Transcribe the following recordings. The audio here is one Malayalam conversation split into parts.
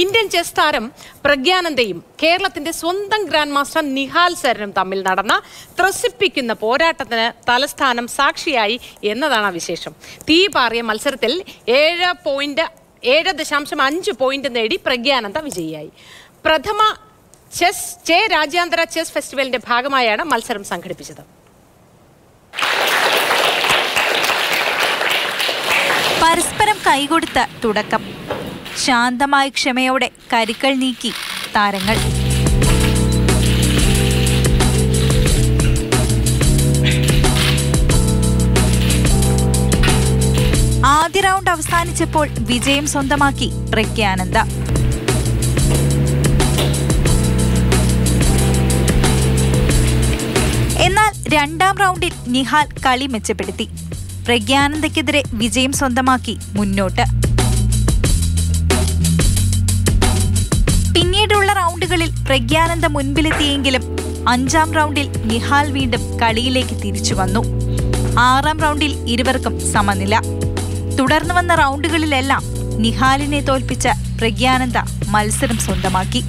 ഇന്ത്യൻ ചെസ് താരം പ്രഗ്യാനന്ദയും കേരളത്തിന്റെ സ്വന്തം ഗ്രാൻഡ് മാസ്റ്റർ നിഹാൽ സരനും തമ്മിൽ നടന്ന ത്രസിപ്പിക്കുന്ന പോരാട്ടത്തിന് തലസ്ഥാനം സാക്ഷിയായി എന്നതാണ് വിശേഷം. തീ പാറിയ മത്സരത്തിൽ ഏഴ് പോയിന്റ് ഏഴ് ദശാംശം അഞ്ച് പോയിന്റ് നേടി പ്രഗ്യാനന്ദ വിജയിയായി. പ്രഥമ ചെസ് ചേ രാജ്യാന്തര ചെസ് ഫെസ്റ്റിവലിന്റെ ഭാഗമായാണ് മത്സരം സംഘടിപ്പിച്ചത്. പരസ്പരം കൈകൊടുത്ത തുടക്കം. ശാന്തമായ ക്ഷമയോടെ കരുക്കൾ നീക്കി താരങ്ങൾ. ആദ്യ റൗണ്ട് അവസാനിച്ചപ്പോൾ വിജയം സ്വന്തമാക്കി പ്രഖ്യാനന്ദ എന്നാൽ രണ്ടാം റൗണ്ടിൽ നിഹാൽ കളി മെച്ചപ്പെടുത്തി. പ്രഗ്യാനന്ദക്കെതിരെ വിജയം സ്വന്തമാക്കി മുന്നോട്ട്. പ്രഗ്യാനന്ദ മുൻപിലെത്തിയെങ്കിലും അഞ്ചാം റൗണ്ടിൽ നിഹാൽ വീണ്ടും കളിയിലേക്ക് തിരിച്ചു വന്നു. ആറാം റൗണ്ടിൽ ഇരുവർക്കും സമനില. തുടർന്നു വന്ന റൗണ്ടുകളിലെല്ലാം നിഹാലിനെ തോൽപ്പിച്ച പ്രഗ്യാനന്ദ മത്സരം സ്വന്തമാക്കി.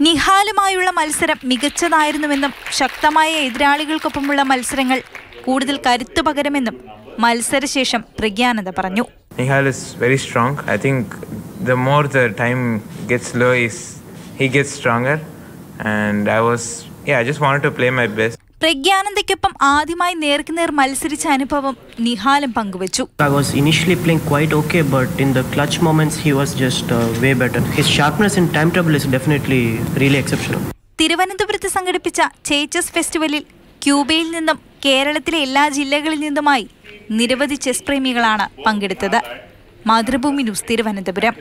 നിഹാലുമായുള്ള മത്സരം മികച്ചതായിരുന്നുവെന്നും ശക്തമായ എതിരാളികൾക്കൊപ്പമുള്ള മത്സരങ്ങൾ കൂടുതൽ കരുത്തു പകരുമെന്നും മത്സരശേഷം പ്രഗ്യാനന്ദ പറഞ്ഞു. Nihal's very strong I think the more the time gets lower he get stronger and I was yeah I just wanted to play my best പ്രഗ്യാനന്ദയ്ക്കൊപ്പം ആദ്യമായി നേർക്കുനേർ മത്സരിച്ച അനുഭവം നിഹാലം പങ്കുവച്ചു. തിരുവനന്തപുരത്ത് സംഘടിപ്പിച്ച ചേച്ചസ് ഫെസ്റ്റിവലിൽ ക്യൂബയിൽ നിന്നും കേരളത്തിലെ എല്ലാ ജില്ലകളിൽ നിന്നുമായി നിരവധി ചെസ് പ്രേമികളാണ് പങ്കെടുത്തത്. മാതൃഭൂമി ന്യൂസ് തിരുവനന്തപുരം.